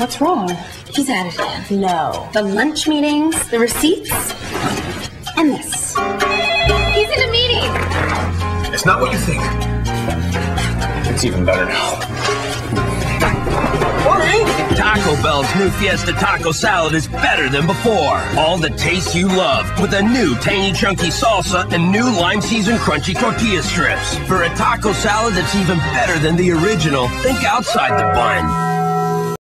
What's wrong? He's at it. No. The lunch meetings, the receipts, and this. He's in a meeting. It's not what you think. It's even better now. Taco Bell's new Fiesta Taco Salad is better than before. All the taste you love with a new tangy chunky salsa and new lime seasoned crunchy tortilla strips. For a taco salad that's even better than the original, think outside the bun.